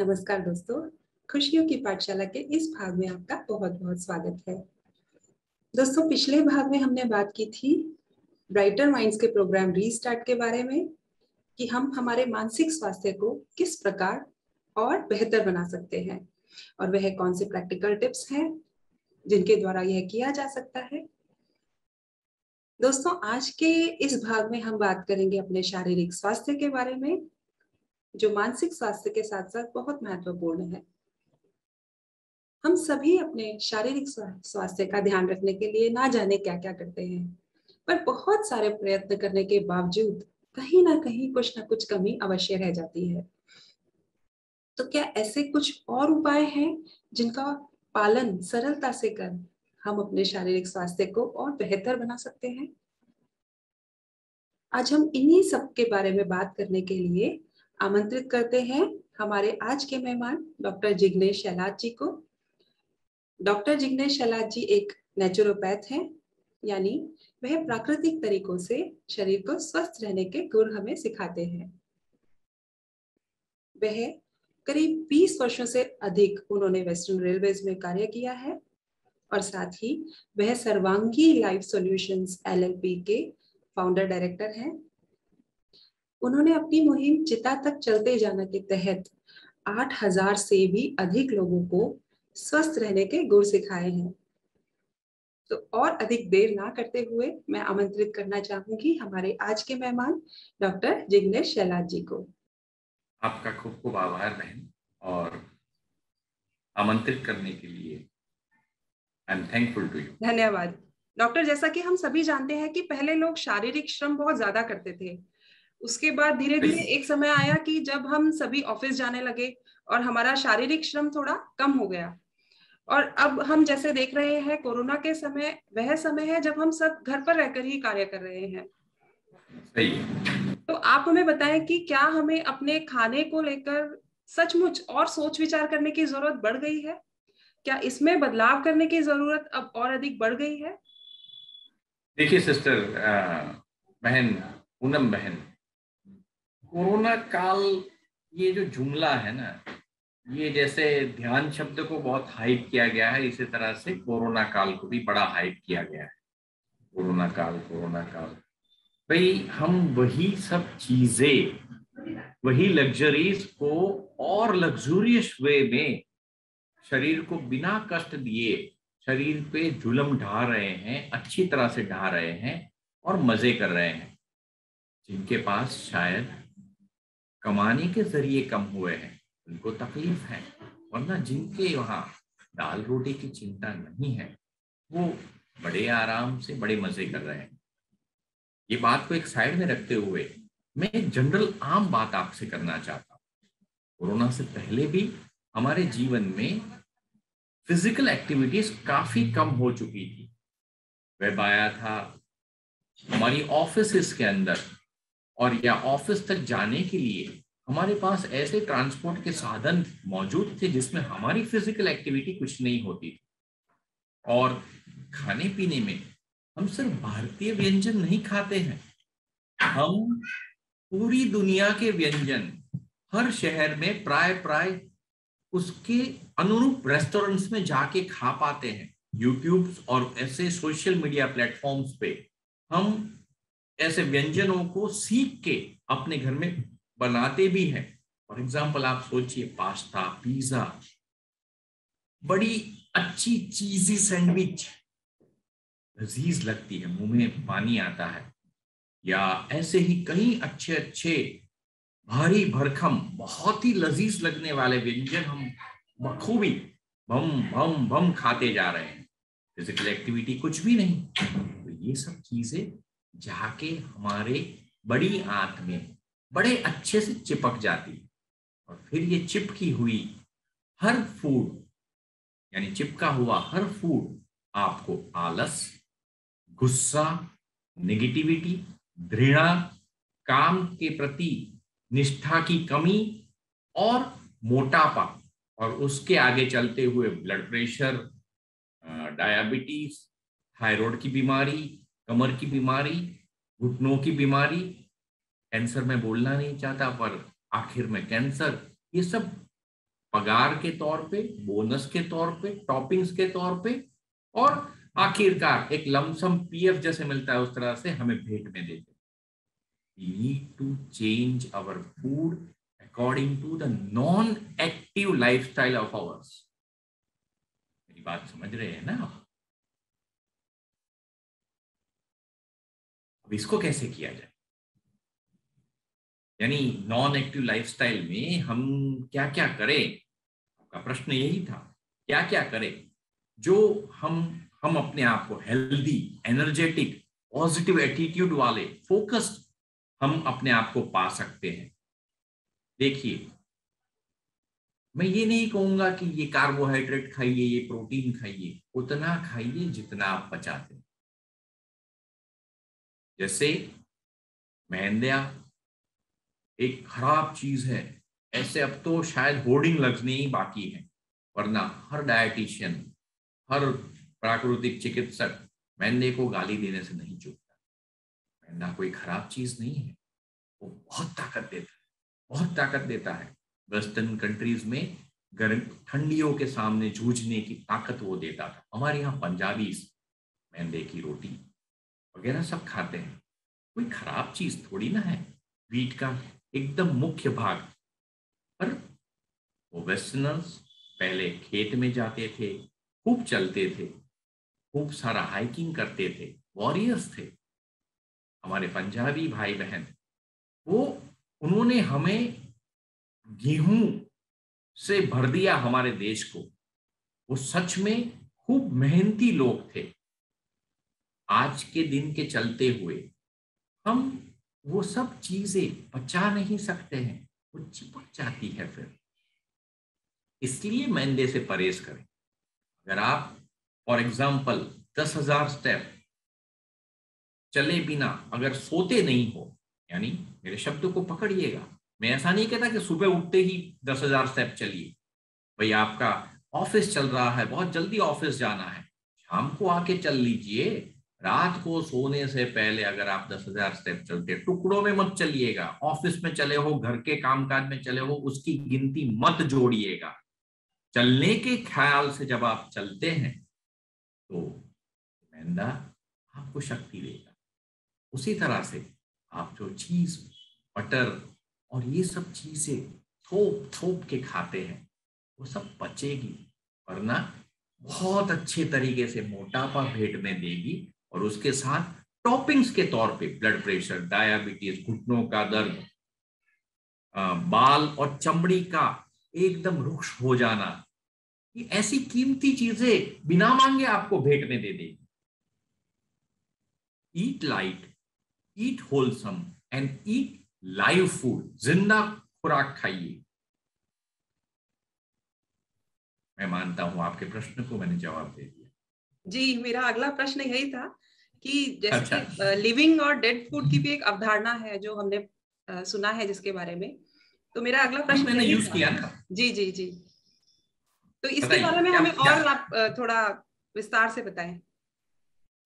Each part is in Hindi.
नमस्कार दोस्तों, खुशियों की पाठशाला के इस भाग में आपका बहुत बहुत स्वागत है। दोस्तों, पिछले भाग में हमने बात की थी ब्राइटर माइंड्स के प्रोग्राम रीस्टार्ट के बारे में, कि हम हमारे मानसिक स्वास्थ्य को किस प्रकार और बेहतर बना सकते हैं और वह कौन से प्रैक्टिकल टिप्स हैं जिनके द्वारा यह किया जा सकता है। दोस्तों, आज के इस भाग में हम बात करेंगे अपने शारीरिक स्वास्थ्य के बारे में जो मानसिक स्वास्थ्य के साथ साथ बहुत महत्वपूर्ण है। हम सभी अपने शारीरिक स्वास्थ्य का ध्यान रखने के लिए ना जाने क्या क्या करते हैं, पर बहुत सारे प्रयत्न करने के बावजूद कहीं ना कहीं कुछ ना कुछ कमी अवश्य रह जाती है। तो क्या ऐसे कुछ और उपाय हैं जिनका पालन सरलता से कर हम अपने शारीरिक स्वास्थ्य को और बेहतर बना सकते हैं? आज हम इन्हीं सब के बारे में बात करने के लिए आमंत्रित करते हैं हमारे आज के मेहमान, डॉक्टर जिग्नेश शैलाज जी को। डॉक्टर जिग्नेश शैलाज जी एक नेचुरोपैथ हैं, यानी वह प्राकृतिक तरीकों से शरीर को स्वस्थ रहने के गुण हमें सिखाते हैं। वह करीब 20 वर्षों से अधिक उन्होंने वेस्टर्न रेलवेज में कार्य किया है और साथ ही वह सर्वांगी लाइफ सॉल्यूशंस एलएलपी के फाउंडर डायरेक्टर हैं। उन्होंने अपनी मुहिम चिता तक चलते जाना के तहत आठ हज़ार से भी अधिक लोगों को स्वस्थ रहने के गुर सिखाए हैं। तो और अधिक देर ना करते हुए मैं आमंत्रित करना चाहूँगी हमारे आज के मेहमान डॉक्टर जिग्नेश शैलाज जी को। आपका खूब खूब आभार बहन और आमंत्रित करने के लिए I am thankful to you धन्यवाद। डॉक्टर जैसा कि हम सभी जानते हैं कि पहले लोग शारीरिक श्रम बहुत ज़्यादा करते थे उसके बाद धीरे धीरे एक समय आया कि जब हम सभी ऑफ़िस जाने लगे और हमारा शारीरिक श्रम थोड़ा कम हो गया। और अब हम जैसे देख रहे हैं कोरोना के समय वह समय है जब हम सब घर पर रहकर ही कार्य कर रहे हैं। सही। तो आप हमें बताएँ कि क्या हमें अपने खाने को लेकर सचमुच और सोच विचार करने की ज़रूरत बढ़ गई है? क्या इसमें बदलाव करने की ज़रूरत अब और अधिक बढ़ गई है? देखिए सिस्टर बहन पूनम बहन कोरोना काल ये जो जुमला है ना, ये जैसे ध्यान शब्द को बहुत हाइप किया गया है, इसी तरह से कोरोना काल को भी बड़ा हाइप किया गया है। कोरोना काल कोरोना काल। भाई, हम वही सब चीज़ें, वही लग्जरीज को और लग्जूरियस वे में शरीर को बिना कष्ट दिए, शरीर पे जुलम ढा रहे हैं, अच्छी तरह से ढा रहे हैं और मज़े कर रहे हैं। जिनके पास शायद कमाने के ज़रिए कम हुए हैं, उनको तकलीफ़ है, वरना जिनके वहाँ दाल रोटी की चिंता नहीं है, वो बड़े आराम से बड़े मज़े कर रहे हैं। ये बात को एक साइड में रखते हुए मैं जनरल आम बात आपसे करना चाहता हूँ। कोरोना से पहले भी हमारे जीवन में फ़िज़िकल एक्टिविटीज़ काफ़ी कम हो चुकी थी। वेब आया था हमारी ऑफ़िस के अंदर और या ऑफ़िस तक जाने के लिए हमारे पास ऐसे ट्रांसपोर्ट के साधन मौजूद थे जिसमें हमारी फ़िज़िकल एक्टिविटी कुछ नहीं होती और खाने पीने में हम सिर्फ़ भारतीय व्यंजन नहीं खाते हैं। हम पूरी दुनिया के व्यंजन हर शहर में प्राय प्राय उसके अनुरूप रेस्टोरेंट्स में जाके खा पाते हैं। यूट्यूब और ऐसे सोशल मीडिया प्लेटफॉर्म्स पे हम ऐसे व्यंजनों को सीख के अपने घर में बनाते भी हैं। फॉर एग्ज़ाम्पल आप सोचिए, पास्ता, पिज्जा, बड़ी अच्छी चीजी सैंडविच। लजीज लगती है, मुँह में पानी आता है। या ऐसे ही कई अच्छे अच्छे भारी भरखम, बहुत ही लजीज लगने वाले व्यंजन हम बखूबी बम बम बम खाते जा रहे हैं। फ़िज़िकल एक्टिविटी कुछ भी नहीं। तो ये सब चीज़ें जाके हमारे बड़ी आंत में बड़े अच्छे से चिपक जाती है। और फिर ये चिपकी हुई हर फ़ूड यानी चिपका हुआ हर फ़ूड आपको आलस, गुस्सा नेगेटिविटी घृणा, काम के प्रति निष्ठा की कमी और मोटापा। और उसके आगे चलते हुए ब्लड प्रेशर डायबिटीज़ थायराइड की बीमारी कमर की बीमारी, घुटनों की बीमारी, कैंसर में बोलना नहीं चाहता, पर आखिर में कैंसर, ये सब पगार के तौर पे, बोनस के तौर पे, टॉपिंग्स के तौर पे, और आखिरकार एक लमसम पीएफ जैसे मिलता है उस तरह से हमें भेंट में देते we need to change our food according to the non-active lifestyle of ours मेरी बात समझ रहे हैं ना आप? अब इसको कैसे किया जाए? यानी नॉन एक्टिव लाइफस्टाइल में हम क्या क्या करें? आपका प्रश्न यही था। क्या क्या करें जो हम हम अपने आप को हेल्दी एनर्जेटिक पॉजिटिव एटीट्यूड वाले फोकस्ड हम अपने आप को पा सकते हैं। देखिए, मैं ये नहीं कहूँगा कि ये कार्बोहाइड्रेट खाइए, ये प्रोटीन खाइए, उतना खाइए जितना आप पचाते जैसे मेहंदिया एक खराब चीज़ है, ऐसे अब तो शायद होर्डिंग लगने ही बाकी है, वरना हर डायटिशियन हर प्राकृतिक चिकित्सक मैंने को गाली देने से नहीं चूकता। मैंना कोई खराब चीज़ नहीं है, वो बहुत ताकत देता है, बहुत ताकत देता है। वेस्टर्न कंट्रीज़ में गर्म ठंडियों के सामने जूझने की ताकत वो देता था। हमारे यहाँ पंजाबी मैंदे की रोटी वगैरह सब खाते हैं। कोई खराब चीज़ थोड़ी ना है। वीट का एकदम मुख्य भाग। पर वो वेस्टर्नर्स पहले खेत में जाते थे, खूब चलते थे, खूब सारा हाइकिंग करते थे वॉरियर्स थे। हमारे पंजाबी भाई बहन वो उन्होंने हमें गेहूँ से भर दिया हमारे देश को। वो सच में खूब मेहनती लोग थे। आज के दिन के चलते हुए हम वो सब चीज़ें बचा नहीं सकते हैं, वो चिपक जाती है फिर। इसलिए मैंदे से परहेज करें। अगर आप फॉर एग्ज़ाम्पल दस हज़ार स्टेप चले बिना अगर सोते नहीं हो, यानी मेरे शब्द को पकड़िएगा। मैं ऐसा नहीं कहता कि सुबह उठते ही दस हज़ार स्टेप चलिए। भाई आपका ऑफ़िस चल रहा है, बहुत जल्दी ऑफ़िस जाना है। शाम को आके चल लीजिए। रात को सोने से पहले अगर आप दस हज़ार स्टेप चलते टुकड़ों में मत चलिएगा। ऑफ़िस में चले हो, घर के कामकाज में चले हो, उसकी गिनती मत जोड़िएगा। चलने के ख्याल से जब आप चलते हैं तो मैंदा आपको शक्ति देगा। उसी तरह से आप जो चीज़, बटर और ये सब चीज़ें थोप थोप के खाते हैं, वो सब बचेगी वरना बहुत अच्छे तरीके से मोटापा भेंट में देगी और उसके साथ टॉपिंग्स के तौर पे ब्लड प्रेशर डायबिटीज़ घुटनों का दर्द बाल और चमड़ी का एकदम रुक्ष हो जाना, ये ऐसी कीमती चीज़ें बिना मांगे आपको भेंट में दे देगी। Eat light eat wholesome and eat live food ज़िंदा खुराक खाइए। मैं मानता हूँ आपके प्रश्न को मैंने जवाब दे दिया। जी मेरा अगला प्रश्न यही था कि जैसे अच्छा। लिविंग और डेड फ़ूड की भी एक अवधारणा है जो हमने सुना है जिसके बारे में। तो मेरा अगला प्रश्न मैंने यूज़ किया था। जी जी जी। तो इसके बारे में हमें और आप थोड़ा विस्तार से बताएँ।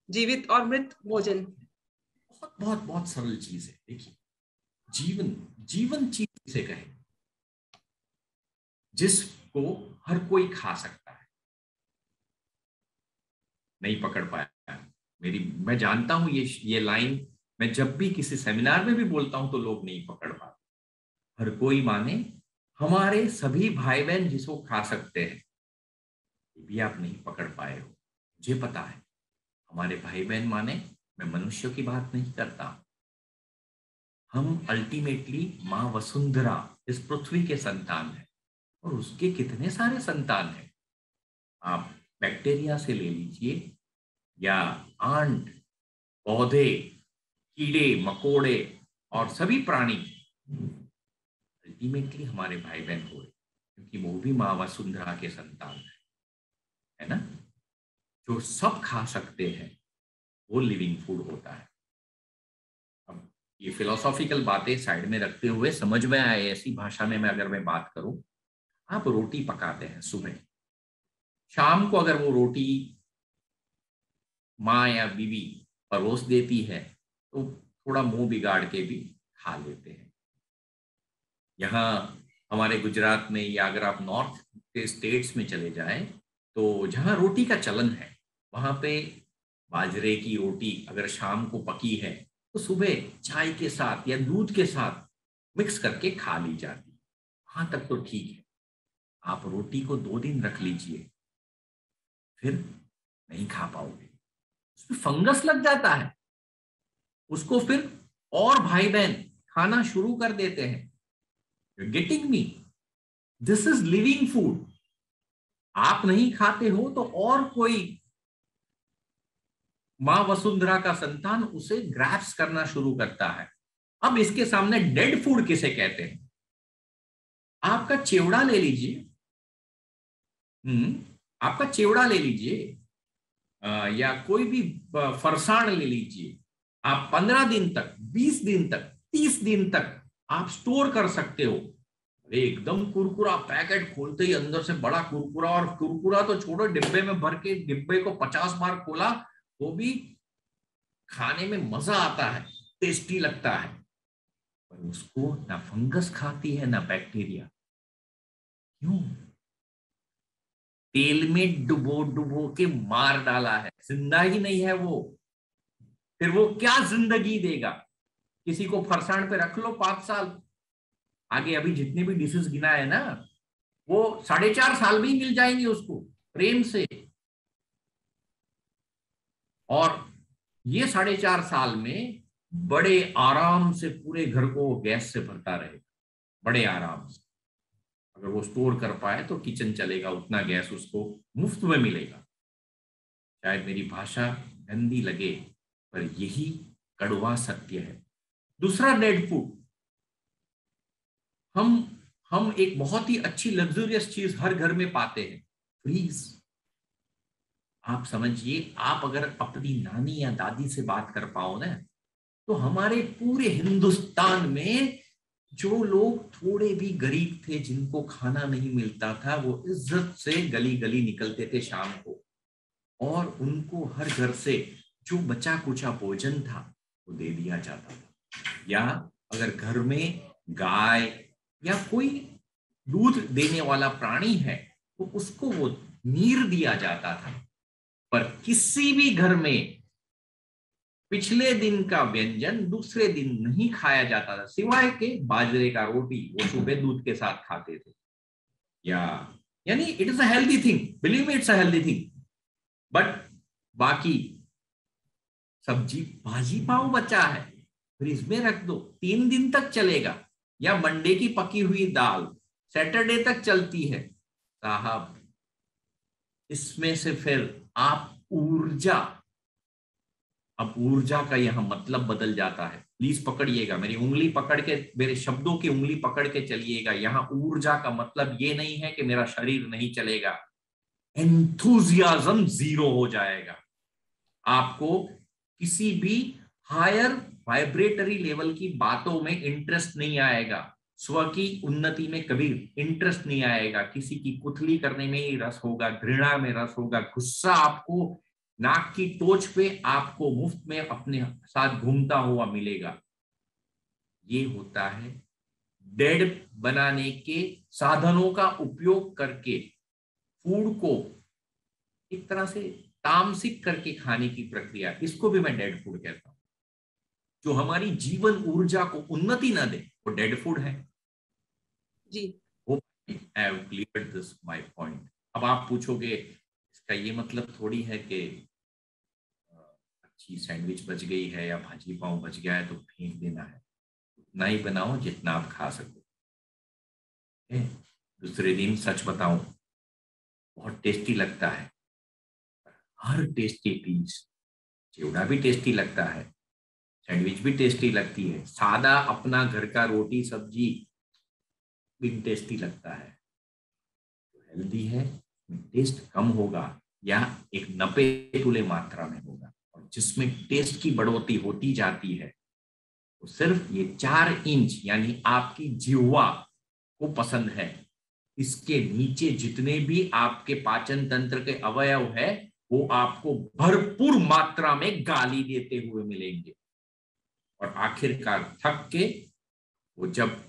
जीवित और मृत भोजन। बहुत बहुत बहुत सरल चीज़ है। देखिए जीवन जीवन चीज़ से कहे जिसको हर कोई खा सकता है। नहीं पकड़ पाया। मेरी, मैं जानता हूँ ये ये लाइन, मैं जब भी किसी सेमिनार में भी बोलता हूँ तो लोग नहीं पकड़ पाते। हर कोई माने, हमारे सभी भाई बहन जिसको खा सकते हैं भी आप नहीं पकड़ पाए हो। मुझे पता है, हमारे भाई बहन माने, मैं मनुष्यों की बात नहीं करता। हम अल्टीमेटली माँ वसुंधरा, इस पृथ्वी के संतान है, और उसके कितने सारे संतान हैं। आप बैक्टीरिया से ले लीजिए, या आंट, पौधे, कीड़े, मकोड़े और सभी प्राणी। अल्टीमेटली हमारे भाई बहन हो क्योंकि वो भी माँ वसुंधरा के संतान है। है ना? जो सब खा सकते हैं, वो लिविंग फ़ूड होता है। अब ये फिलोसॉफिकल बातें साइड में रखते हुए समझ में आए, ऐसी भाषा में मैं अगर मैं बात करूँ, आप रोटी पकाते हैं सुबह। शाम को अगर वो रोटी माँ या बीवी परोस देती है तो थोड़ा मुँह बिगाड़ के भी खा लेते हैं। यहाँ हमारे गुजरात में या अगर आप नॉर्थ के स्टेट्स में चले जाए तो जहाँ रोटी का चलन है, वहाँ पे बाजरे की रोटी अगर शाम को पकी है तो सुबह चाय के साथ या दूध के साथ मिक्स करके खा ली जाती है। वहाँ तक तो ठीक है। आप रोटी को दो दिन रख लीजिए। फिर नहीं खा पाओगे। उसमें फंगस लग जाता है। उसको फिर और भाई बहन खाना शुरू कर देते हैं। Getting me this is living food आप नहीं खाते हो तो और कोई माँ वसुंधरा का संतान उसे ग्रैप्स करना शुरू करता है। अब इसके सामने डेड फ़ूड किसे कहते हैं? आपका चेवड़ा ले लीजिए। हम्म। आपका चेवड़ा ले लीजिए या कोई भी फरसाण ले लीजिए। आप पंद्रह दिन तक, बीस दिन तक, तीस दिन तक आप स्टोर कर सकते हो। एकदम कुरकुरा पैकेट खोलते ही अंदर से बड़ा कुरकुरा, और कुरकुरा तो छोड़ो, डिब्बे में भर के, डिब्बे को पचास बार खोला वो भी खाने में मज़ा आता है, टेस्टी लगता है। पर उसको ना फंगस खाती है, ना बैक्टीरिया। क्यों? तेल में डुबो डुबो के मार डाला है। ज़िंदा ही नहीं है वो। फिर वो क्या ज़िंदगी देगा? किसी को फरसाण पे रख लो पाँच साल। आगे अभी जितने भी डिशेज गिना है ना, वो साढ़े चार साल में ही मिल जाएँगे उसको, प्रेम से। और ये साढ़े चार साल में बड़े आराम से पूरे घर को गैस से भरता रहेगा। बड़े आराम से। अगर वो स्टोर कर पाए तो किचन चलेगा, उतना गैस उसको मुफ़्त में मिलेगा। शायद मेरी भाषा गंदी लगे, पर यही कड़वा सत्य है। दूसरा डेड फ़ूड हम हम एक बहुत ही अच्छी लग्जरियस चीज़ हर घर में पाते हैं। फ्रीज आप समझिए, आप अगर अपनी नानी या दादी से बात कर पाओ ना तो हमारे पूरे हिंदुस्तान में जो लोग थोड़े भी गरीब थे, जिनको खाना नहीं मिलता था, वो इज़्ज़त से गली गली निकलते थे शाम को। और उनको हर घर से जो बचा कुचा भोजन था, वो दे दिया जाता था। या अगर घर में गाय या कोई दूध देने वाला प्राणी है तो उसको वो नीर दिया जाता था। पर किसी भी घर में पिछले दिन का व्यंजन दूसरे दिन नहीं खाया जाता था। सिवाय के बाजरे का रोटी वो सुबह दूध के साथ खाते थे। या, यानी it is a healthy thing believe it's a healthy thing but बाकी सब्ज़ी, भाजी पाव बचा है, फ्रिज में रख दो, तीन दिन तक चलेगा। या मंडे की पकी हुई दाल, सैटरडे तक चलती है। साहब, इसमें से फिर आप ऊर्जा अब ऊर्जा का यहाँ मतलब बदल जाता है। प्लीज़ पकड़िएगा। मेरी उंगली पकड़ के, मेरे शब्दों की उंगली पकड़ के चलिएगा। यहाँ ऊर्जा का मतलब ये नहीं है कि मेरा शरीर नहीं चलेगा। एंथुजियाजम ज़ीरो हो जाएगा। आपको किसी भी हायर वाइब्रेटरी लेवल की बातों में इंटरेस्ट नहीं आएगा। स्व की उन्नति में कभी इंटरेस्ट नहीं आएगा। किसी की कुथली करने में ही रस होगा, घृणा में रस होगा। गुस्सा आपको नाक की टोच पे आपको मुफ़्त में अपने साथ घूमता हुआ मिलेगा। ये होता है डेड बनाने के साधनों का उपयोग करके फ़ूड को एक तरह से तामसिक करके खाने की प्रक्रिया। इसको भी मैं डेड फ़ूड कहता हूँ। जो हमारी जीवन ऊर्जा को उन्नति ना दे वो डेड फ़ूड है। जी। क्लियर दिस माय पॉइंट अब आप पूछोगे इसका ये मतलब थोड़ी है कि अच्छी सैंडविच बच गई है या भाजी पाव बच गया है तो फेंक देना है। उतना ही बनाओ जितना आप खा सको। दूसरे दिन सच बताऊँ, बहुत टेस्टी लगता है। हर टेस्टी चीज़ चिवड़ा भी टेस्टी लगता है सैंडविच भी टेस्टी लगती है। सादा अपना घर का रोटी, सब्ज़ी भी टेस्टी लगता है। तो हेल्दी है टेस्ट कम होगा या एक नपे तुले मात्रा में होगा। जिसमें टेस्ट की बढ़ोतरी होती जाती है तो सिर्फ़ ये चार इंच यानी आपकी जीवा को पसंद है। इसके नीचे जितने भी आपके पाचन तंत्र के अवयव है, वो आपको भरपूर मात्रा में गाली देते हुए मिलेंगे। और आखिरकार थक के वो जब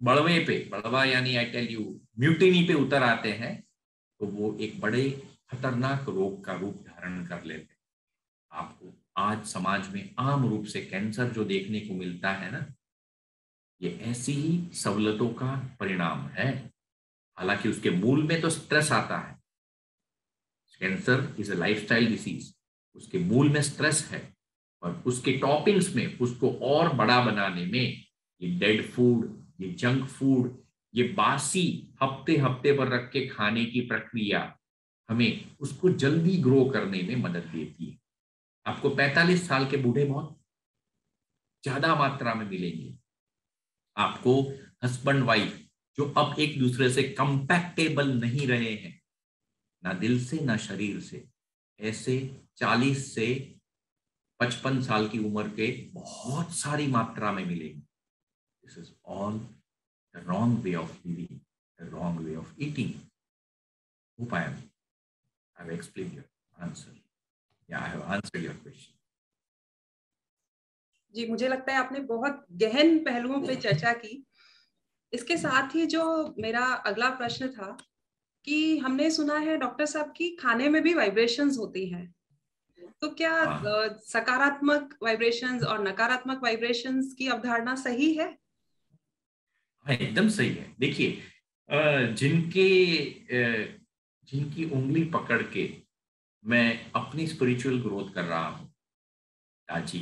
बड़वे पे, बड़वा यानी आई टेल यू म्यूटिनी पे उतर आते हैं तो वो एक बड़े खतरनाक रोग का रूप धारण कर लेते हैं। आपको आज समाज में आम रूप से कैंसर जो देखने को मिलता है ना, ये ऐसी ही सहूलतों का परिणाम है। हालाँकि उसके मूल में तो स्ट्रेस आता है। Cancer is a style disease उसके मूल में स्ट्रेस है और उसके टॉपिंग्स में, उसको और बड़ा बनाने में ये डेड फ़ूड ये जंक फ़ूड ये बासी हफ़्ते हफ़्ते पर रख के खाने की प्रक्रिया हमें उसको जल्दी ग्रो करने में मदद देती है। आपको 45 साल के बूढ़े बहुत ज़्यादा मात्रा में मिलेंगे। आपको हस्बैंड वाइफ जो अब एक दूसरे से कंपैक्टेबल नहीं रहे हैं, ना दिल से, ना शरीर से, ऐसे 40 से 55 साल की उम्र के बहुत सारी मात्रा में मिलेंगे। This is all the wrong way of living the wrong way of eating hope I am have explain your answer या I have answered your question जी मुझे लगता है आपने बहुत गहन पहलुओं पे चर्चा की। इसके साथ ही जो मेरा अगला प्रश्न था कि हमने सुना है डॉक्टर साहब की खाने में भी वाइब्रेशंस होती हैं। तो क्या हाँ। सकारात्मक वाइब्रेशंस और नकारात्मक वाइब्रेशंस की अवधारणा सही है? हाँ एकदम सही है। देखिए जिनके जिनकी उंगली पकड़ के मैं अपनी स्पिरिचुअल ग्रोथ कर रहा हूँ। दाची,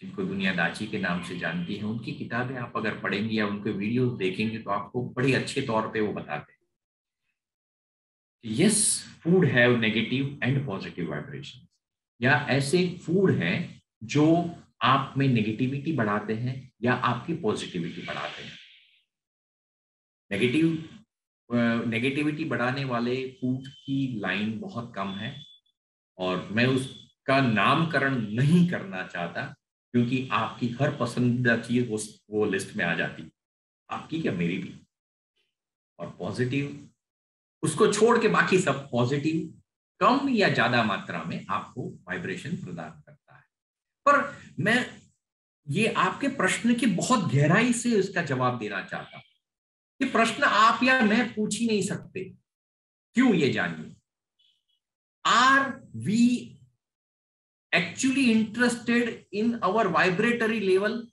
जिनको दुनिया दाची के नाम से जानती है, उनकी किताबें आप अगर पढ़ेंगे या उनके वीडियो देखेंगे तो आपको बड़े अच्छे तौर पे वो बताते हैं। Yes food have negative and positive vibration या ऐसे फ़ूड हैं जो आप में नेगेटिविटी बढ़ाते हैं या आपकी पॉजिटिविटी बढ़ाते हैं। नेगेटिव नेगेटिविटी बढ़ाने वाले फ़ूड की लाइन बहुत कम है और मैं उसका नामकरण नहीं करना चाहता क्योंकि आपकी हर पसंदीदा चीज़ उस वो लिस्ट में आ जाती आपकी क्या? मेरी भी। और पॉजिटिव उसको छोड़ के बाकी सब पॉजिटिव कम या ज़्यादा मात्रा में आपको वाइब्रेशन प्रदान करता है। पर मैं ये आपके प्रश्न की बहुत गहराई से इसका जवाब देना चाहता हूँ। ये प्रश्न आप या मैं पूछ ही नहीं सकते। क्यों ये जानिए? Are we actually interested in our vibratory level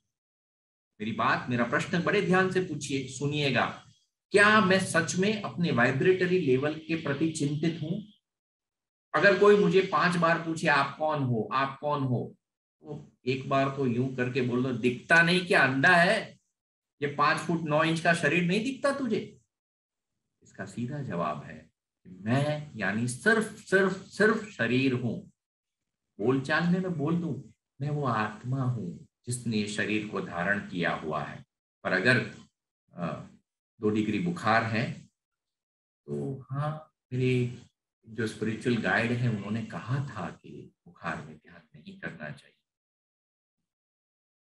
मेरी बात, मेरा प्रश्न बड़े ध्यान से पूछिए, सुनिएगा। क्या मैं सच में अपने वाइब्रेटरी लेवल के प्रति चिंतित हूँ? अगर कोई मुझे पाँच बार पूछे, आप कौन हो? आप कौन हो? तो एक बार तो यूँ करके बोल दो, दिखता नहीं क्या अंडा है? ये पाँच फुट नौ इंच का शरीर नहीं दिखता तुझे? इसका सीधा जवाब है मैं यानी सिर्फ़ सिर्फ़ सिर्फ़ शरीर हूँ। बोलचाल में मैं बोल दू, मैं वो आत्मा हूँ जिसने शरीर को धारण किया हुआ है। पर अगर दो डिग्री बुखार है तो हाँ मेरे जो स्पिरिचुअल गाइड है, उन्होंने कहा था कि बुखार में ध्यान नहीं करना चाहिए।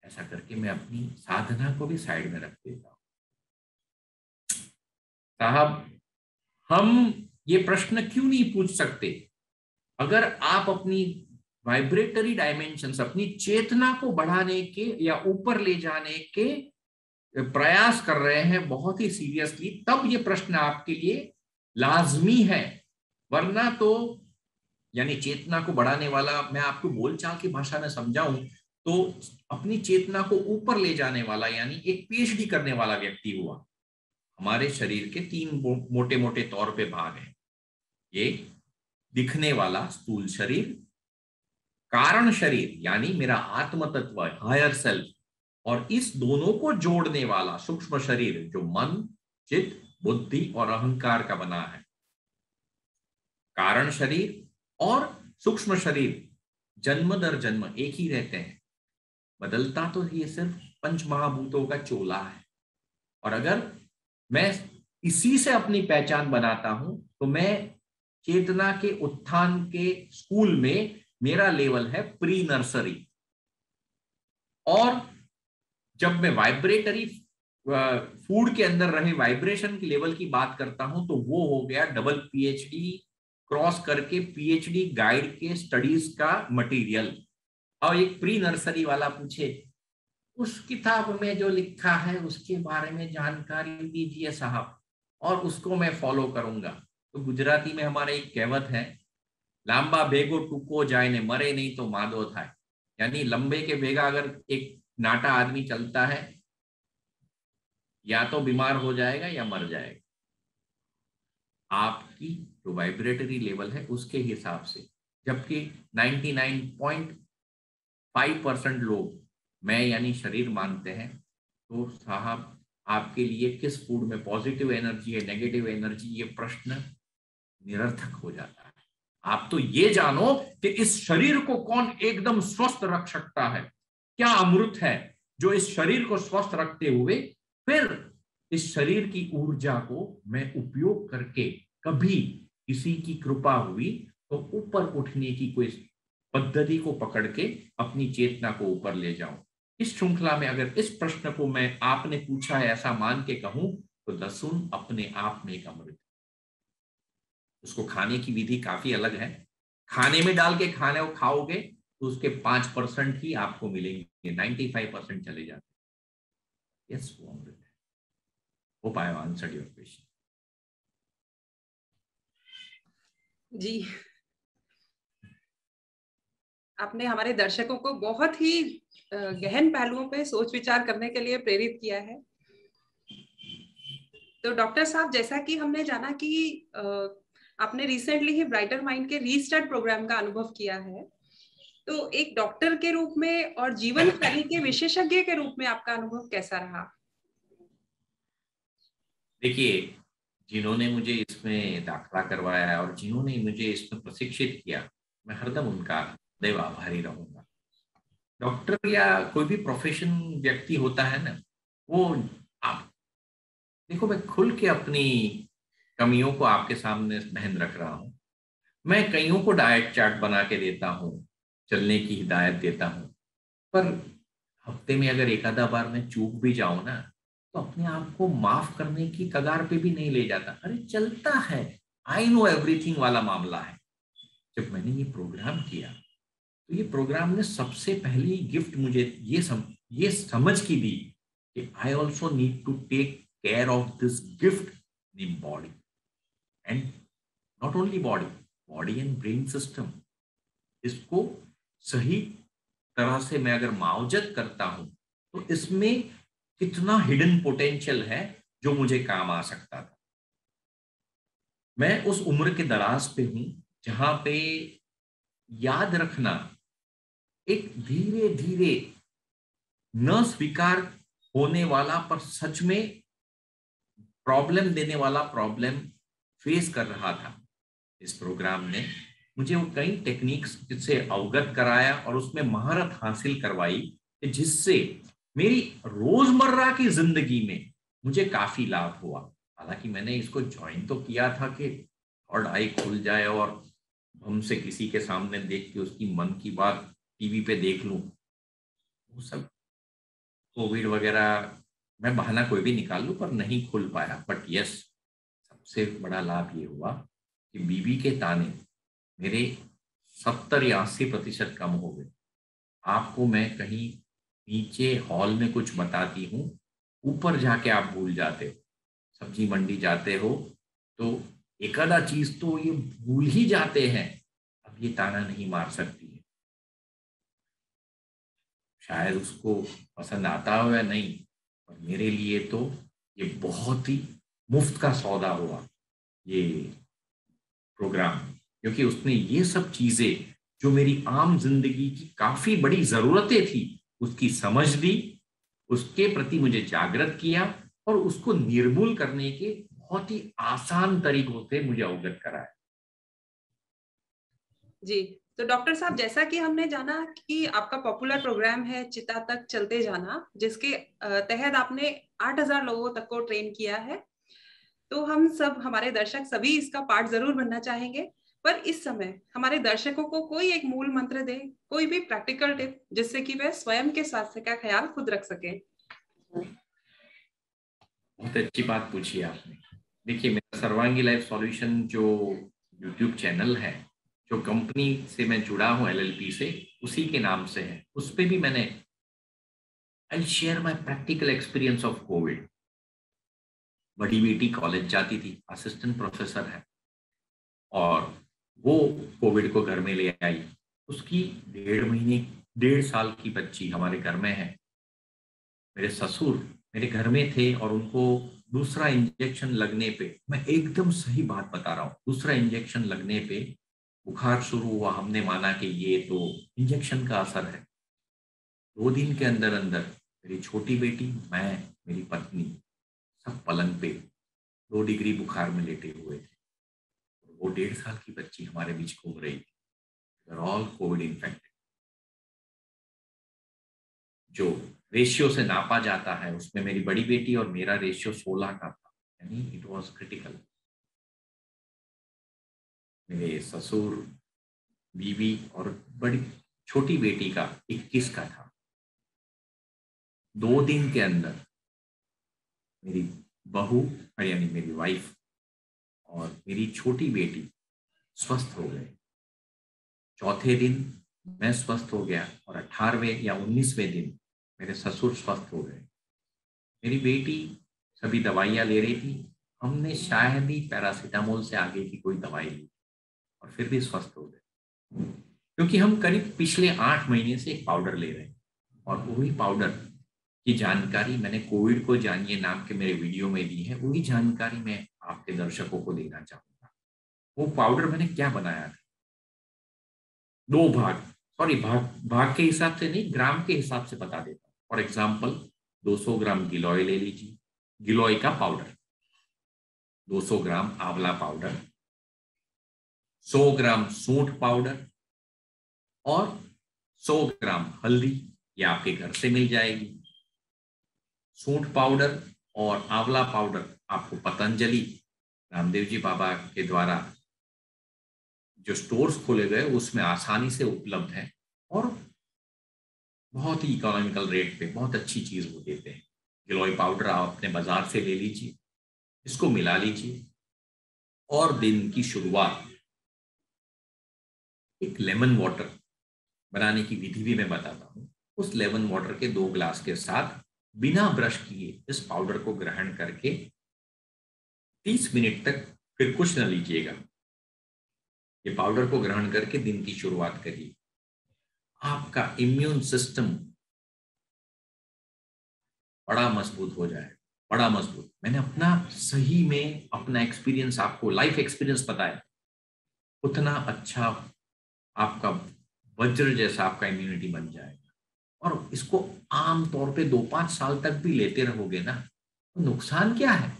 ऐसा करके मैं अपनी साधना को भी साइड में रख देता हूँ। साहब, हम ये प्रश्न क्यों नहीं पूछ सकते? अगर आप अपनी वाइब्रेटरी डायमेंशन अपनी चेतना को बढ़ाने के या ऊपर ले जाने के प्रयास कर रहे हैं बहुत ही सीरियसली तब ये प्रश्न आपके लिए लाजमी है। वरना तो यानी चेतना को बढ़ाने वाला मैं आपको बोलचाल की भाषा में समझाऊं तो अपनी चेतना को ऊपर ले जाने वाला, यानी एक पीएचडी करने वाला व्यक्ति हुआ। हमारे शरीर के तीन मोटे मोटे तौर पे भाग हैं। ये दिखने वाला स्थूल शरीर, कारण शरीर, यानी मेरा आत्म तत्व हायर सेल्फ और इस दोनों को जोड़ने वाला सूक्ष्म शरीर, जो मन, चित्त, बुद्धि और अहंकार का बना है। कारण शरीर और सूक्ष्म शरीर जन्म दर जन्म एक ही रहते हैं। बदलता तो ये सिर्फ़ पंच महाभूतों का चोला है। और अगर मैं इसी से अपनी पहचान बनाता हूँ तो मैं चेतना के उत्थान के स्कूल में मेरा लेवल है प्री नर्सरी और जब मैं वाइब्रेटरी फ़ूड के अंदर रहे वाइब्रेशन के लेवल की बात करता हूँ तो वो हो गया डबल पीएचडी, क्रॉस करके पीएचडी गाइड के स्टडीज़ का मटेरियल। और एक प्री नर्सरी वाला पूछे, उस किताब में जो लिखा है, उसके बारे में जानकारी दीजिए साहब, और उसको मैं फॉलो करूँगा। तो गुजराती में हमारे एक कहवत है, लांबा बेगो टूको जाए ने मरे नहीं तो मादो था यानी लंबे के बेगा अगर एक नाटा आदमी चलता है, या तो बीमार हो जाएगा या मर जाएगा। आपकी जो वाइब्रेटरी लेवल है, उसके हिसाब से, जबकि 99.5 परसेंट लोग मैं यानी शरीर मानते हैं तो साहब आपके लिए किस फ़ूड में पॉजिटिव एनर्जी है नेगेटिव एनर्जी ये प्रश्न निरर्थक हो जाता है। आप तो ये जानो कि इस शरीर को कौन एकदम स्वस्थ रख सकता है। क्या अमृत है जो इस शरीर को स्वस्थ रखते हुए फिर इस शरीर की ऊर्जा को मैं उपयोग करके कभी किसी की कृपा हुई तो ऊपर उठने की कोई पद्धति को पकड़ के अपनी चेतना को ऊपर ले जाऊँ। इस श्रृंखला में अगर इस प्रश्न को मैं आपने पूछा है ऐसा मान के कहूँ तो लहसुन अपने आप में एक अमृत। उसको खाने की विधि काफ़ी अलग है। खाने में डाल के खाने को खाओगे तो उसके पाँच परसेंट ही आपको मिलेंगे नाइन्टी फाइव परसेंट चले जाते यस, वो अमृत है। Hope I answered your question. जी आपने हमारे दर्शकों को बहुत ही गहन पहलुओं पे सोच विचार करने के लिए प्रेरित किया है। तो डॉक्टर साहब, जैसा कि हमने जाना कि आपने रिसेंटली ही ब्राइटर माइंड के रीस्टार्ट प्रोग्राम का अनुभव किया है। तो एक डॉक्टर के रूप में और जीवन शैली के विशेषज्ञ के रूप में आपका अनुभव कैसा रहा? देखिए, जिन्होंने मुझे इसमें दाखला करवाया और जिन्होंने मुझे इसमें प्रशिक्षित किया, मैं हरदम उनका दैव आभारी रहूँगा। डॉक्टर या कोई भी प्रोफेशन व्यक्ति होता है ना, वो आप, देखो मैं खुल के अपनी कमियों को आपके सामने बहन रख रहा हूँ। मैं कईयों को डाइट चार्ट बना के देता हूँ, चलने की हिदायत देता हूँ। पर हफ़्ते में अगर एक आधा बार मैं चूक भी जाऊँ ना तो अपने आप को माफ़ करने की कगार पे भी नहीं ले जाता। अरे चलता है। आई नो एवरीथिंग वाला मामला है। जब मैंने ये प्रोग्राम किया तो ये प्रोग्राम ने सबसे पहली गिफ्ट मुझे ये सम, ये समझ की दी कि I also need to take care of this gift in body and not only body body and brain system इसको सही तरह से मैं अगर मावजत करता हूँ तो इसमें कितना हिडन पोटेंशियल है जो मुझे काम आ सकता था। मैं उस उम्र के दराज पे हूँ जहाँ पे याद रखना एक धीरे धीरे न स्वीकार होने वाला, पर सच में प्रॉब्लम देने वाला प्रॉब्लम फेस कर रहा था। इस प्रोग्राम ने मुझे वो कई टेक्निक्स से अवगत कराया और उसमें महारत हासिल करवाई जिससे मेरी रोज़मर्रा की ज़िंदगी में मुझे काफ़ी लाभ हुआ। हालाँकि मैंने इसको ज्वाइन तो किया था कि और आई खुल जाए और हमसे किसी के सामने देख के उसकी मन की बात टीवी पे देख लूँ, वो सब कोविड वगैरह, मैं बहाना कोई भी निकाल लूँ, पर नहीं खुल पाया। बट यस सबसे बड़ा लाभ ये हुआ कि बीबी के ताने मेरे सत्तर या अस्सी प्रतिशत कम हो गए। आपको मैं कहीं नीचे हॉल में कुछ बताती हूँ, ऊपर जाके आप भूल जाते हो। सब्ज़ी मंडी जाते हो तो एक आधा चीज़ तो ये भूल ही जाते हैं। अब ये ताना नहीं मार सकती है। शायद उसको पसंद आता हो या नहीं, पर मेरे लिए तो ये बहुत ही मुफ़्त का सौदा हुआ ये प्रोग्राम क्योंकि उसने ये सब चीज़ें जो मेरी आम ज़िंदगी की काफ़ी बड़ी जरूरतें थी, उसकी समझ दी उसके प्रति मुझे जागृत किया और उसको निर्मूल करने के बहुत ही आसान तरीकों से मुझे अवगत कराया। जी। तो डॉक्टर साहब, जैसा कि हमने जाना कि आपका पॉपुलर प्रोग्राम है चिता तक चलते जाना, जिसके तहत आपने 8000 लोगों तक को ट्रेन किया है तो हम सब, हमारे दर्शक सभी इसका पार्ट ज़रूर बनना चाहेंगे। पर इस समय हमारे दर्शकों को कोई एक मूल मंत्र दे, कोई भी प्रैक्टिकल टिप, जिससे कि वह स्वयं के स्वास्थ्य का ख्याल खुद रख सके। बहुत अच्छी बात पूछी आपने। देखिए, मेरा सर्वांगी लाइफ सॉल्यूशन जो यूट्यूब चैनल है जो कंपनी से मैं जुड़ा हूँ एलएलपी से, उसी के नाम से है। उस पर भी मैंने I share my practical experience of COVID बड़ी बेटी कॉलेज जाती थी असिस्टेंट प्रोफेसर है। और वो कोविड को घर में ले आई। उसकी डेढ़ महीने, डेढ़ साल की बच्ची हमारे घर में है। मेरे ससुर मेरे घर में थे और उनको दूसरा इंजेक्शन लगने पे, मैं एकदम सही बात बता रहा हूँ, दूसरा इंजेक्शन लगने पे बुखार शुरू हुआ, हमने माना कि ये तो इंजेक्शन का असर है। दो दिन के अंदर अंदर मेरी छोटी बेटी, मैं, मेरी पत्नी, सब पलंग पे दो डिग्री बुखार में लेटे हुए थे। वो डेढ़ साल की बच्ची हमारे बीच घूम रही थी। ऑल कोविड इन्फेक्टेड जो रेशियो से नापा जाता है, उसमें मेरी बड़ी बेटी और मेरा रेशियो सोलह का था। यानी इट वॉज़ क्रिटिकल ससुर, बीवी और बड़ी, छोटी बेटी का इक्कीस का था। दो दिन के अंदर मेरी बहू यानी मेरी वाइफ और मेरी छोटी बेटी स्वस्थ हो गए। चौथे दिन मैं स्वस्थ हो गया और अठारहवें या उन्नीसवें दिन मेरे ससुर स्वस्थ हो गए। मेरी बेटी सभी दवाइयाँ ले रही थी। हमने शायद ही पैरासीटामोल से आगे की कोई दवाई ली। और फिर भी स्वस्थ हो गए। क्योंकि हम करीब पिछले आठ महीने से एक पाउडर ले रहे हैं। और वही पाउडर की जानकारी मैंने कोविड को जानिए नाम के मेरे वीडियो में दी है, वही जानकारी मैं आपके दर्शकों को देना चाहूँगा। वो पाउडर मैंने क्या बनाया था? दो भाग। सॉरी भाग भाग के हिसाब से नहीं, ग्राम के हिसाब से बता देता हूँ। फॉर एग्ज़ाम्पल 200 ग्राम गिलोय ले लीजिए। गिलोय का पाउडर 200 ग्राम आंवला पाउडर 100 ग्राम सूंठ पाउडर और 100 ग्राम हल्दी ये आपके घर से मिल जाएगी। सूंठ पाउडर और आंवला पाउडर आपको पतंजलि, रामदेव जी बाबा के द्वारा जो स्टोर्स खोले गए, उसमें आसानी से उपलब्ध है और बहुत ही इकोनॉमिकल रेट पे बहुत अच्छी चीज़ वो देते हैं। गिलोय पाउडर आप अपने बाज़ार से ले लीजिए, इसको मिला लीजिए और दिन की शुरुआत एक लेमन वाटर बनाने की विधि भी मैं बताता हूँ। उस लेमन वाटर के दो ग्लास के साथ बिना ब्रश किए इस पाउडर को ग्रहण करके 30 मिनट तक फिर कुछ न लीजिएगा। ये पाउडर को ग्रहण करके दिन की शुरुआत करिए। आपका इम्यून सिस्टम बड़ा मज़बूत हो जाए, बड़ा मज़बूत। मैंने अपना सही में अपना एक्सपीरियंस आपको लाइफ एक्सपीरियंस बताया। उतना अच्छा आपका वज्र जैसा आपका इम्यूनिटी बन जाएगा। और इसको आम तौर पे दो पाँच साल तक भी लेते रहोगे ना तो नुकसान क्या है?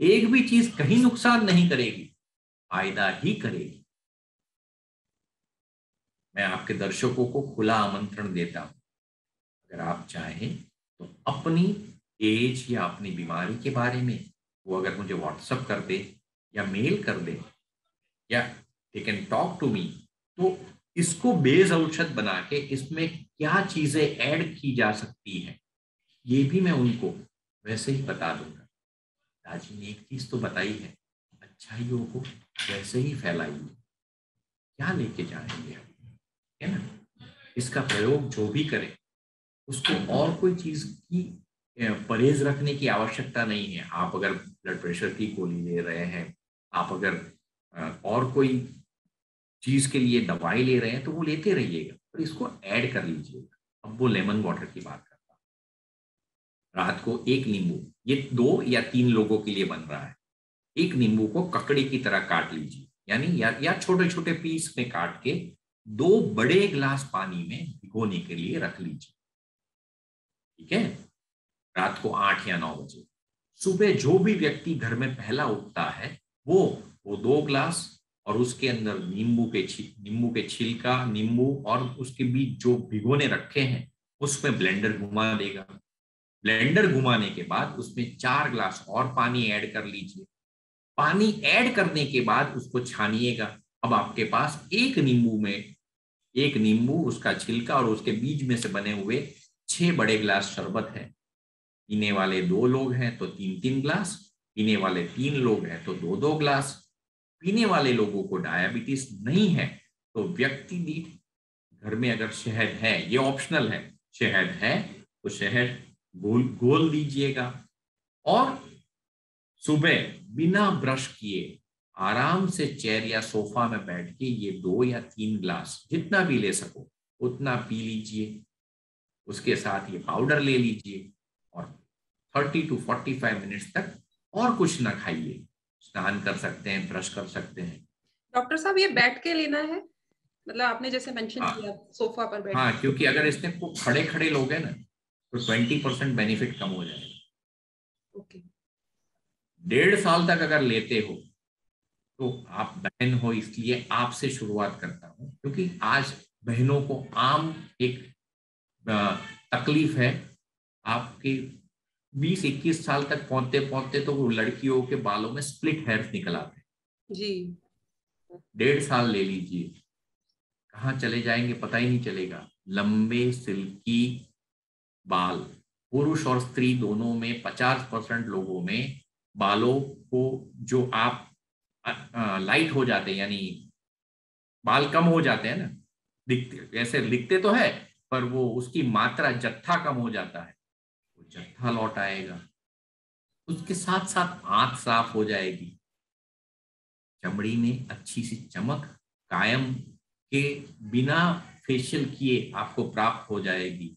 एक भी चीज़ कहीं नुकसान नहीं करेगी, फ़ायदा ही करेगी। मैं आपके दर्शकों को खुला आमंत्रण देता हूँ। अगर आप चाहें तो अपनी एज या अपनी बीमारी के बारे में वो अगर मुझे व्हाट्सअप कर दे या मेल कर दे या they can talk to me तो इसको बेज औषध बना के इसमें क्या चीज़ें ऐड की जा सकती है, ये भी मैं उनको वैसे ही बता दूँगा। दाजी ने एक चीज़ तो बताई है, अच्छाइयों को वैसे ही फैलाइए, क्या लेके जाएँगे है ना? इसका प्रयोग जो भी करे, उसको और कोई चीज़ की परहेज रखने की आवश्यकता नहीं है। आप अगर ब्लड प्रेशर की गोली ले रहे हैं, आप अगर और कोई चीज़ के लिए दवाई ले रहे हैं तो वो लेते रहिएगा। और इसको ऐड कर लीजिएगा। अब वो लेमन वाटर की बात करता रात को एक नींबू ये दो या तीन लोगों के लिए बन रहा है। एक नींबू को ककड़ी की तरह काट लीजिए यानी या, या छोटे छोटे पीस में काट के दो बड़े ग्लास पानी में भिगोने के लिए रख लीजिए। ठीक है? रात को आठ या नौ बजे। सुबह जो भी व्यक्ति घर में पहला उठता है वो वो दो ग्लास और उसके अंदर नींबू के नींबू के छिलका, नींबू और उसके बीच जो भिगोने रखे हैं, उसमें ब्लेंडर घुमा देगा। ब्लेंडर घुमाने के बाद उसमें चार ग्लास और पानी ऐड कर लीजिए। पानी ऐड करने के बाद उसको छानिएगा। अब आपके पास एक नींबू में, एक नींबू, उसका छिलका और उसके बीज में से बने हुए छह बड़े ग्लास शरबत है। पीने वाले दो लोग हैं तो तीन तीन ग्लास, पीने वाले तीन लोग हैं तो दो दो ग्लास पीने वाले लोगों को डायबिटीज़ नहीं है तो व्यक्ति दीठ घर में अगर शहद है, ये ऑप्शनल है, शहद है तो शहद गोल गोल दीजिएगा। और सुबह बिना ब्रश किए आराम से चेयर या सोफा में बैठ के ये दो या तीन ग्लास जितना भी ले सको, उतना पी लीजिए। उसके साथ ये पाउडर ले लीजिए और 30 टू 45 मिनट्स तक और कुछ ना खाइए। स्नान कर सकते हैं ब्रश कर सकते हैं। डॉक्टर साहब ये बैठ के लेना है? मतलब आपने जैसे मेंशन हाँ, किया सोफा पर बैठ हाँ क्योंकि अगर इसने को खड़े खड़े लोग हैं ना तो ट्वेंटी परसेंट बेनिफिट कम हो जाएगा। ओके डेढ़ साल तक अगर लेते हो तो आप बहन हो इसलिए आपसे शुरुआत करता हूँ क्योंकि आज बहनों को आम एक तकलीफ़ है आपके 20-21 साल तक पहुँचते पहुँचते तो वो लड़कियों के बालों में स्प्लिट हेयर निकल आते जी। डेढ़ साल ले लीजिए। कहा चले जाएँगे पता ही नहीं चलेगा। लंबे सिल्की बाल। पुरुष और स्त्री दोनों में 50 परसेंट लोगों में बालों को जो आप आ, आ, लाइट हो जाते हैं यानी बाल कम हो जाते हैं ना दिखते ऐसे दिखते तो है पर वो उसकी मात्रा जत्था कम हो जाता है। वो जत्था लौट आएगा। उसके साथ साथ आँख साफ़ हो जाएगी। चमड़ी में अच्छी सी चमक कायम के बिना फेशियल किए आपको प्राप्त हो जाएगी।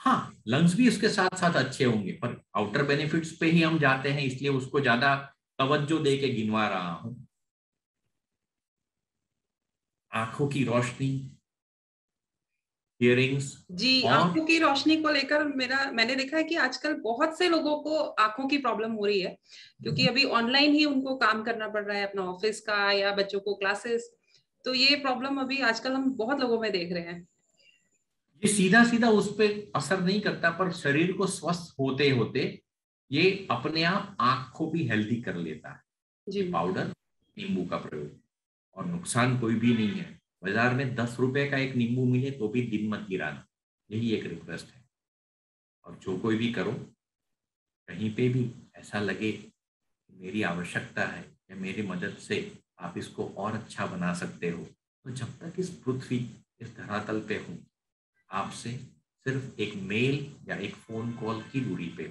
हाँ लंग्स भी उसके साथ साथ अच्छे होंगे, पर आउटर बेनिफिट्स पे ही हम जाते हैं, इसलिए उसको ज़्यादा तवज्जो दे के गिनवा रहा हूँ। आँखों की रोशनी हियरिंग्स जी आँखों की रोशनी को लेकर मेरा मैंने देखा है कि आजकल बहुत से लोगों को आँखों की प्रॉब्लम हो रही है क्योंकि अभी ऑनलाइन ही उनको काम करना पड़ रहा है अपना ऑफ़िस का या बच्चों को क्लासेस तो ये प्रॉब्लम अभी आजकल हम बहुत लोगों में देख रहे हैं। ये सीधा सीधा उस पर असर नहीं करता पर शरीर को स्वस्थ होते होते ये अपने आप आँख को भी हेल्थी कर लेता है। जी। पाउडर नींबू का प्रयोग और नुकसान कोई भी नहीं है। बाज़ार में दस रुपए का एक नींबू मिले तो भी दिन मत गिराना। यही एक रिक्वेस्ट है। और जो कोई भी करो, कहीं पे भी ऐसा लगे मेरी आवश्यकता है या मेरी मदद से आप इसको और अच्छा बना सकते हो तो जब तक इस पृथ्वी इस धरातल पे हूँ, आपसे सिर्फ़ एक मेल या एक फ़ोन कॉल की दूरी पे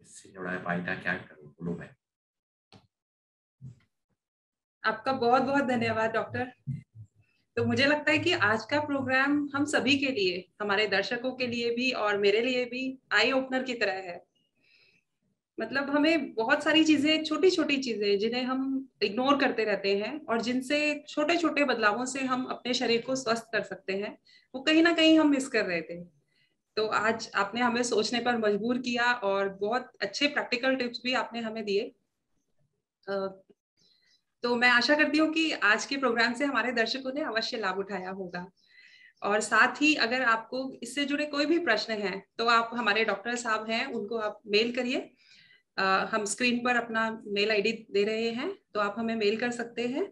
इससे जुड़ा फ़ायदा क्या करो, बोलो मैं आपका बहुत बहुत धन्यवाद डॉक्टर तो मुझे लगता है कि आज का प्रोग्राम हम सभी के लिए, हमारे दर्शकों के लिए भी और मेरे लिए भी आई ओपनर की तरह है। मतलब हमें बहुत सारी चीज़ें छोटी छोटी चीज़ें जिन्हें हम इग्नोर करते रहते हैं और जिनसे छोटे छोटे बदलावों से हम अपने शरीर को स्वस्थ कर सकते हैं, वो कहीं ना कहीं हम मिस कर रहे थे। तो आज आपने हमें सोचने पर मजबूर किया और बहुत अच्छे प्रैक्टिकल टिप्स भी आपने हमें दिए। तो मैं आशा करती हूँ कि आज के प्रोग्राम से हमारे दर्शकों ने अवश्य लाभ उठाया होगा। और साथ ही अगर आपको इससे जुड़े कोई भी प्रश्न हैं तो आप हमारे डॉक्टर साहब हैं उनको आप मेल करिए। हम स्क्रीन पर अपना मेल आईडी दे रहे हैं तो आप हमें मेल कर सकते हैं।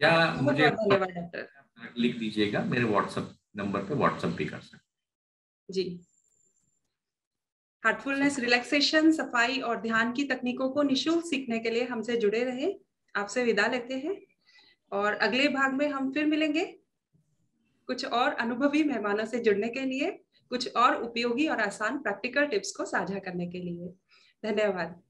या तो मुझे धन्यवाद डॉक्टर लिख दीजिएगा मेरे व्हाट्सएप नंबर पे व्हाट्सएप भी कर सकते जी। हार्टफुलनेस रिलैक्सेशन सफ़ाई और ध्यान की तकनीकों को निशुल्क सीखने के लिए हमसे जुड़े रहे। आपसे विदा लेते हैं और अगले भाग में हम फिर मिलेंगे। कुछ और अनुभवी मेहमानों से जुड़ने के लिए, कुछ और उपयोगी और आसान प्रैक्टिकल टिप्स को साझा करने के लिए। धन्यवाद।